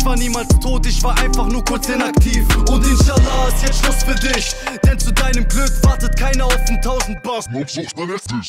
Ich war niemals tot, ich war einfach nur kurz inaktiv. Und inshallah ist jetzt Schluss für dich. Denn zu deinem Glück wartet keiner auf den 1000 sucht man jetzt dich.